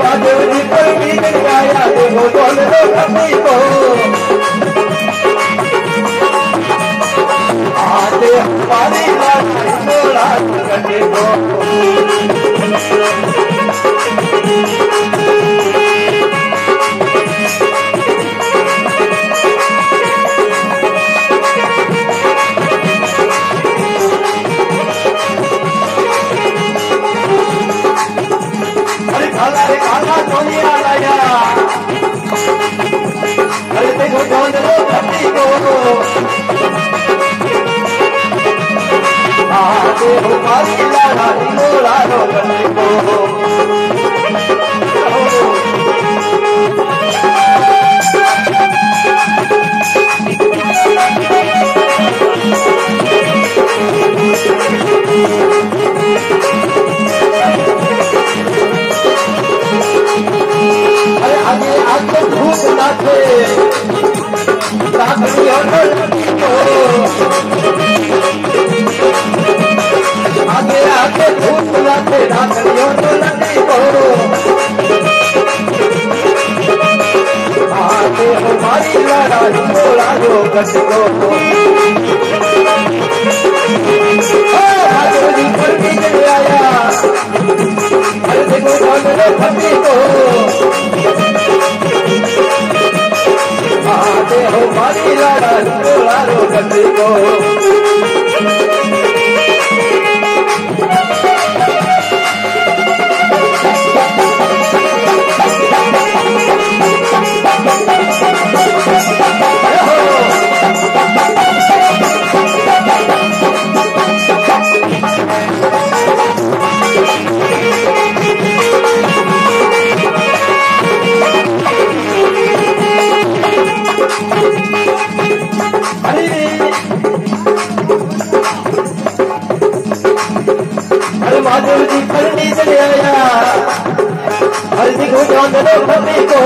महादेव जी पर कीजन आया दिल कौन लो खट्टी को आते हो बारी गाना हिंदोला लो खट्टी को Yeah. आगे आगे धूप नाचे रात्रि और धरती को आगे हमारी लड़ाई बोला जो गट को महादेव जी पर भी आया। अरे देखो कौन लो को Claro, contigo. ਦੀ ਜਿਆਇਆ ਹਰ ਸਿੱਖ ਜਾਨ ਦੇ ਭੱਤੀ ਕੋ